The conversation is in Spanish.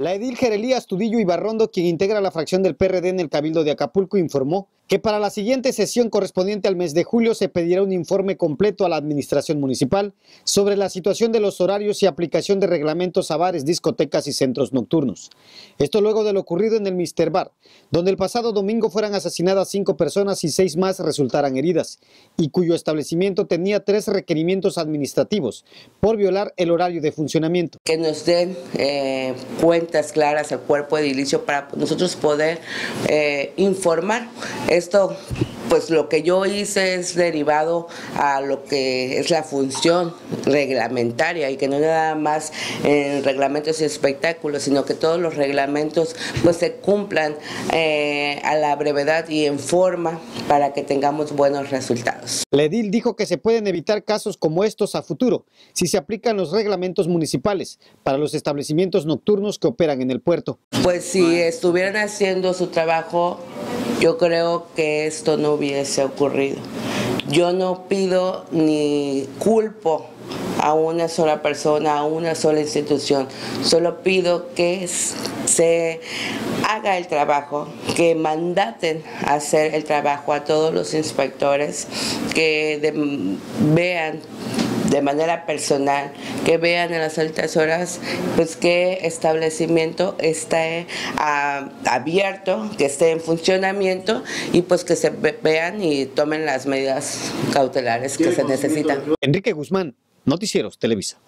La edil Jerelía Astudillo Ibarrondo, quien integra la fracción del PRD en el Cabildo de Acapulco, informó que para la siguiente sesión correspondiente al mes de julio se pedirá un informe completo a la administración municipal sobre la situación de los horarios y aplicación de reglamentos a bares, discotecas y centros nocturnos. Esto luego de lo ocurrido en el Mister Bar, donde el pasado domingo fueran asesinadas cinco personas y seis más resultaran heridas, y cuyo establecimiento tenía tres requerimientos administrativos por violar el horario de funcionamiento. Que nos den eh, claras al cuerpo edilicio para nosotros poder eh, informar. Esto, pues lo que yo hice es derivado a lo que es la función reglamentaria y que no nada más en reglamentos y espectáculos, sino que todos los reglamentos pues se cumplan eh, a la brevedad y en forma para que tengamos buenos resultados. Ledil dijo que se pueden evitar casos como estos a futuro si se aplican los reglamentos municipales para los establecimientos nocturnos que operan en el puerto. Pues si estuvieran haciendo su trabajo yo creo que esto no hubiese ocurrido. Yo no pido ni culpo a una sola persona, a una sola institución. Solo pido que se haga el trabajo, que mandaten hacer el trabajo a todos los inspectores, que vean de manera personal, que vean en las altas horas pues qué establecimiento está ah, abierto, que esté en funcionamiento y pues que se vean y tomen las medidas cautelares que se necesitan. Enrique Guzmán, Noticieros Televisa.